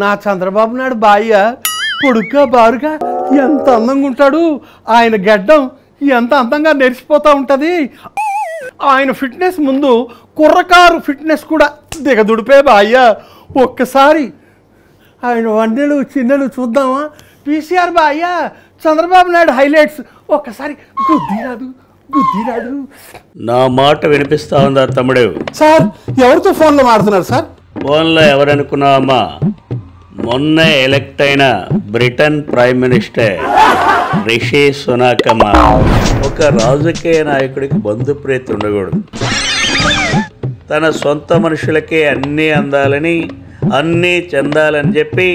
నా చంద్రబాబు నాయుడు బాయ్య పొడుగ్గా బారుగా ఎంత అందంగా ఉంటాడు. ఆయన గడ్డం ఎంత అందంగా నెరిసిపోతూ ఉంటుంది. ఆయన ఫిట్నెస్ ముందు కుర్రకారు ఫిట్నెస్ కూడా దిగదుడిపే బాయ్య. ఒక్కసారి ఆయన వన్నెలు చిన్నెలు చూద్దామా? పీసీఆర్ బాయ్య చంద్రబాబు నాయుడు హైలైట్స్. ఒక్కసారి గుద్దిరాడు గుద్దిరాడు నా మాట వినిపిస్తా ఉందా తమ్ముడు? సార్ ఎవరితో ఫోన్లో మాడుతున్నారు సార్? ఫోన్లో ఎవరనుకున్నావమ్మా? మొన్న ఎలక్ట్ అయిన బ్రిటన్ ప్రైమ్ మినిస్టర్ రిషి సునాకమ్మ ఒక రాజకీయ నాయకుడికి బంధుప్రీతి ఉండకూడదు. తన సొంత మనుషులకే అన్నీ అందాలని అన్నీ చెందాలని చెప్పి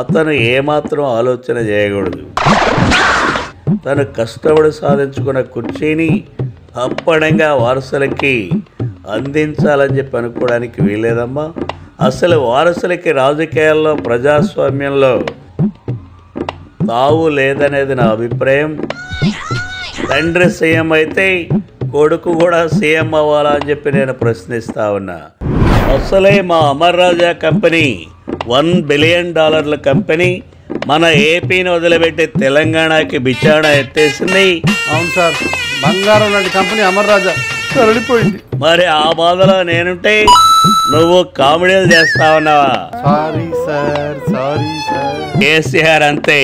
అతను ఏమాత్రం ఆలోచన చేయకూడదు. తను కష్టపడి సాధించుకున్న కుర్చీని అప్పడంగా వారసులకి అందించాలని చెప్పి అనుకోవడానికి వీలేదమ్మా అసలు వారసులకి రాజకీయాల్లో ప్రజాస్వామ్యంలో తావు లేదనేది నా అభిప్రాయం. తండ్రి సీఎం అయితే కొడుకు కూడా సీఎం అవ్వాలా అని చెప్పి నేను ప్రశ్నిస్తా ఉన్నా. అసలే మా Amar Raja company one billion డాలర్ల కంపెనీ మన ఏపీని వదిలిపెట్టి తెలంగాణకి బిచాణ ఎత్తేసింది. అవును సార్ బంగారం లాంటి కంపెనీ అమర్ రాజా. తరలిపోయింది. మరి ఆ బాధలో నేనుంటే నువ్వు కామెడీలు చేస్తా ఉన్నావా sorry sir sorry sir. KCR అంతే.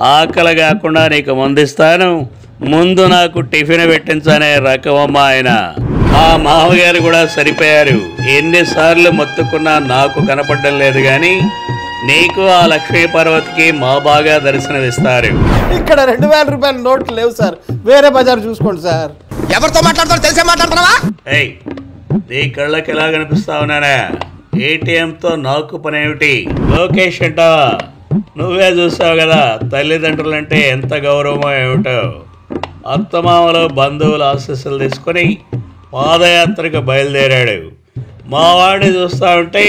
ఆకలి కాకుండా నీకు ముందిస్తాను. ముందు నాకు టిఫిన్ పెట్టించనే రకమమ్మ ఆయన. మా మామగారు కూడా సరిపోయారు. ఎన్నిసార్లు మొత్తుకున్నా నాకు కనపడడం లేదు కానీ నీకు ఆ లక్ష్మీ పార్వతికి మా బాగా దర్శనమిస్తారు. ఇక్కడ రెండు వేల రూపాయల నోట్లు లేవు సార్. వేరే బజార్ చూసుకోండి సార్. ఎవరితో మాట్లాడతారో తెలిసే మాట్లాడుతున్నావా? ఏయ్ నీ కళ్ళకి ఎలా కనిపిస్తా ఉన్నానా ఏటీఎంతో నాకు పని ఏమిటి లోకేష్ అంటావా నువ్వే చూసావు కదా తల్లిదండ్రులంటే ఎంత గౌరవమో ఏమిటో. అత్తమామలు బంధువుల ఆశీస్సులు తీసుకొని పాదయాత్రకు బయలుదేరాడు. మా వాడిని చూస్తా ఉంటే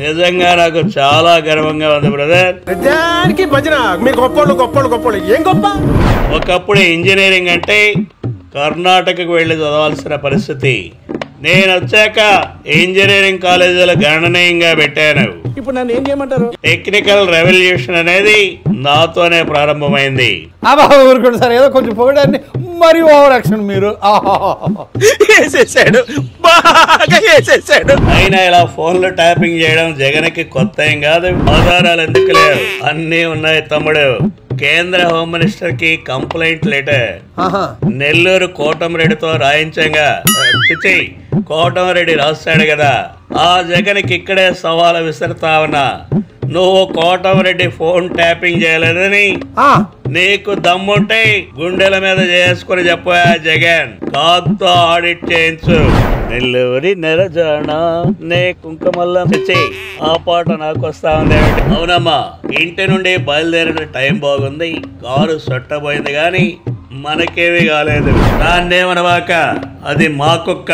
నిజంగా నాకు చాలా గర్వంగా ఉంది బ్రదర్. దానికి భజన. మీ గొప్పోళ్ళు గొప్పోళ్ళు గొప్పోళ్ళు. ఏం గొప్ప? ఒకప్పుడు ఇంజనీరింగ్ అంటే కర్ణాటకకు వెళ్ళి చదవాల్సిన పరిస్థితి. నేను వచ్చాక ఇంజనీరింగ్ కాలేజీలు గణనీయంగా పెట్టాను. ఇప్పుడు నన్ను ఏం చేయమంటారు? టెక్నికల్ రెవల్యూషన్ అనేది నాతోనే ప్రారంభమైంది. అబ్బా ఊరుకోండి సార్ ఏదో కొంచెం పొగడాన్ని మరి ఓవర్ యాక్షన్ మీరు. వేసేసాడు. బాగా వేసేసాడు. అయినా ఇలా ఫోన్లో ట్యాపింగ్ చేయడం జగన్కి కొత్త ఏం కాదు. ఆధారాలు ఎందుకు లేవు? అన్నీ ఉన్నాయి తమ్ముడు. కేంద్ర హోమ్ మినిస్టర్కి కంప్లైంట్ లెటర్. నెల్లూరు కోటమిరెడ్డితో రాయించంగా. చిచి కోటమిరెడ్డి రాస్తాడు కదా. ఆ జగన్కి ఇక్కడే సవాలు విసురుతా ఉన్నా. నువ్వు కోటమిరెడ్డి ఫోన్ ట్యాపింగ్ చేయలేదని నీకు దమ్ముంటే గుండెల మీద చేసుకుని చెప్పా జగన్? కాతో ఆడిట్ చేయించు. నెల్లూరి నెరజాణ నే కుంకుమల్ల చిచ్చి ఆ పాట నాకు వస్తా ఉంది అవునమ్మా ఇంటి నుండి బయలుదేరిన టైం బాగుంది కారు సొట్టబోయింది కానీ మనకేమీ కాలేదు. దాన్నేమనవాక అది మా కుక్క.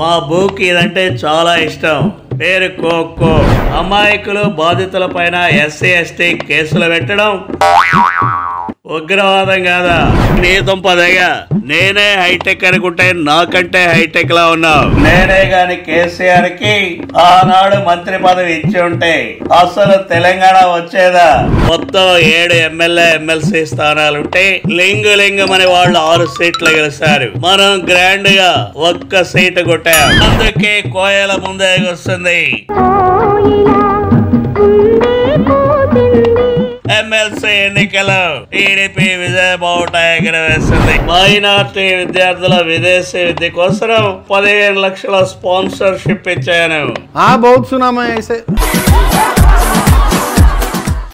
మా బూకి ఇదంటే చాలా ఇష్టం. పేరు కోకో అమాయకులు బాధితుల పైన ఎస్సీ ఎస్టీ కేసులు పెట్టడం ఉగ్రవాదం కాదా? నీ దుంపదగా నేనే హైటెక్ అనుకుంటే నాకంటే హైటెక్ లా ఉన్నావు. నేనే గాని కేసీఆర్కి ఆనాడు మంత్రి పదవి ఇచ్చి ఉంటే అసలు తెలంగాణ వచ్చేదా? మొత్తం ఏడు ఎమ్మెల్యే ఎమ్మెల్సీ స్థానాలుంటే లింగు లింగమని వాళ్ళు ఆరు సీట్లు గెలిచారు. మనం గ్రాండ్గా ఒక్క సీటు కొట్టాం. అందుకే కోయల ముందే వస్తుంది. ఎమ్మెల్సీ ఎన్నికలు టీడీపీ విజయబావుట ఎగరవేసింది మైనార్టీ విద్యార్థుల విదేశీ విద్య కోసం పదిహేను లక్షల స్పాన్సర్షిప్ ఇచ్చాను. ఆ బౌత్ సునామా